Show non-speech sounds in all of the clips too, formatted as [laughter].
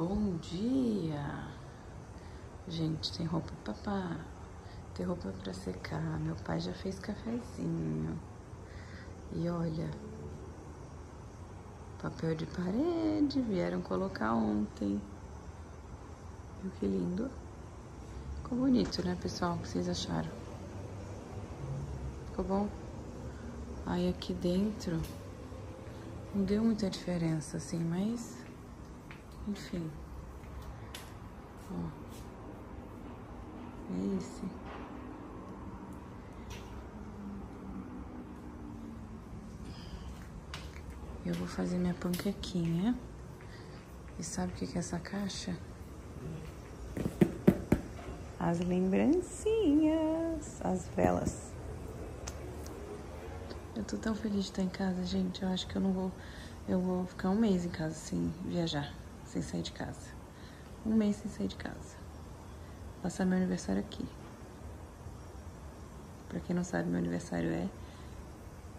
Bom dia! Gente, tem roupa papar, tem roupa pra secar. Meu pai já fez cafezinho. E olha, papel de parede, vieram colocar ontem. Viu que lindo? Ficou bonito, né, pessoal? O que vocês acharam? Ficou bom? Aí aqui dentro não deu muita diferença, assim, mas enfim. Ó. É esse. Eu vou fazer minha panquequinha. E sabe o que é essa caixa? As lembrancinhas, as velas. Eu tô tão feliz de estar em casa, gente. Eu acho que eu não vou. Eu vou ficar um mês em casa sem viajar sem sair de casa. Um mês sem sair de casa. Passar meu aniversário aqui. Pra quem não sabe, meu aniversário é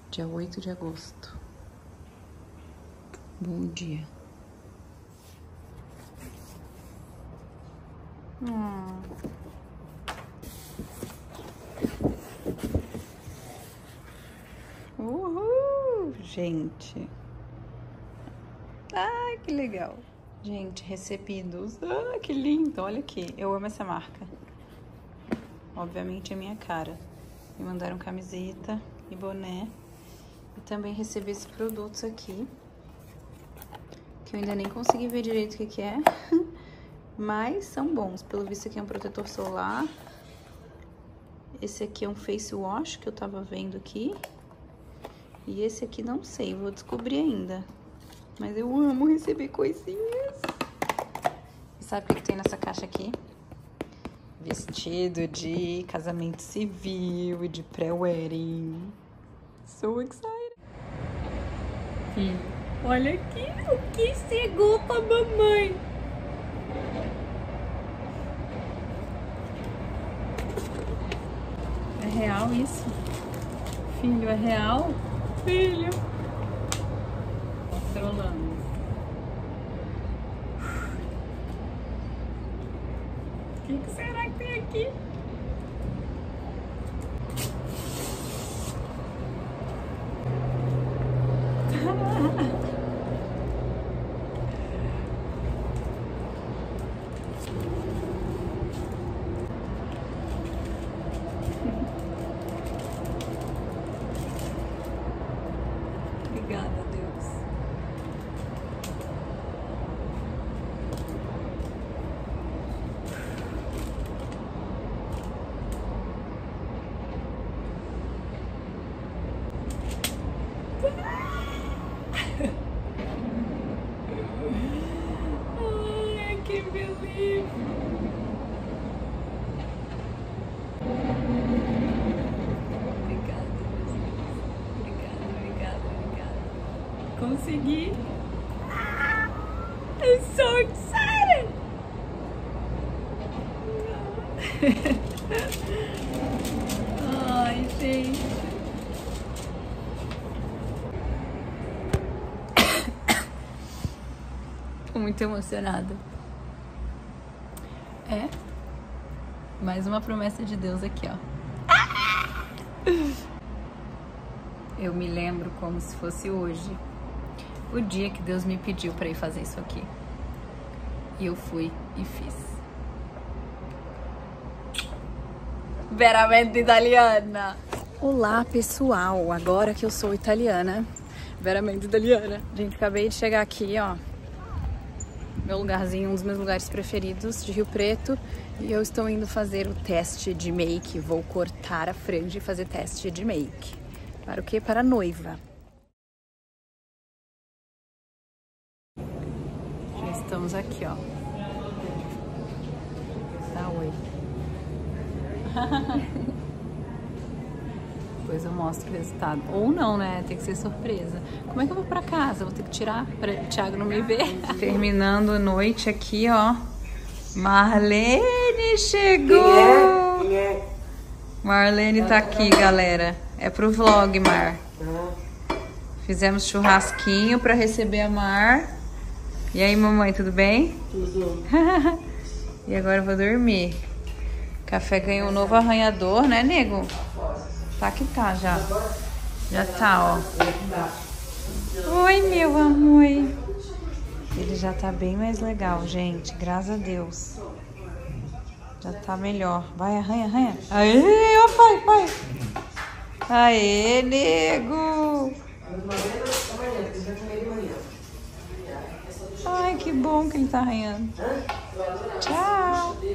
dia 8 de agosto. Bom dia. Hum. Uhul, gente. Ai, que legal. Gente, recebidos. Ah, que lindo. Olha aqui. Eu amo essa marca. Obviamente é minha cara. Me mandaram camiseta e boné. E também recebi esses produtos aqui. Que eu ainda nem consegui ver direito o que, que é. [laughs] Mas são bons. Pelo visto aqui é um protetor solar. Esse aqui é um face wash que eu tava vendo aqui. E esse aqui não sei, vou descobrir ainda. Mas eu amo receber coisinhas. E sabe o que, tem nessa caixa aqui? Vestido de casamento civil e de pré-wedding. So excited. Filho, olha aqui o que chegou pra mamãe. É real isso? Filho, é real? Filho controlando. O que, que será que tem aqui? Consegui. I'm so excited! Ai, gente. Tô muito emocionada. É. Mais uma promessa de Deus aqui, ó. Eu me lembro como se fosse hoje o dia que Deus me pediu para ir fazer isso aqui. E eu fui e fiz. Veramente italiana. Olá, pessoal. Agora que eu sou italiana, veramente italiana. Gente, acabei de chegar aqui, ó. Meu lugarzinho, um dos meus lugares preferidos de Rio Preto. E eu estou indo fazer o teste de make. Vou cortar a franja e fazer teste de make. Para o quê? Para a noiva. Aqui, ó. Tá, oi. [laughs] Depois eu mostro o resultado. Ou não, né? Tem que ser surpresa. Como é que eu vou pra casa? Vou ter que tirar pra o Thiago não me ver. [laughs] Terminando a noite aqui, ó. Marlene chegou! Marlene tá aqui, galera. É pro vlog, Mar. Fizemos churrasquinho pra receber a Mar. E aí, mamãe, tudo bem? Tudo. [laughs] e agora eu vou dormir. Café ganhou um novo arranhador, né, nego? Tá que tá já. Já tá, ó. Oi, meu amor. Ele já tá bem mais legal, gente. Graças a Deus. Já tá melhor. Vai, arranha, arranha. Aê, ó, pai, pai. Aê, nego. Ai, que bom que ele tá arranhando. Tchau.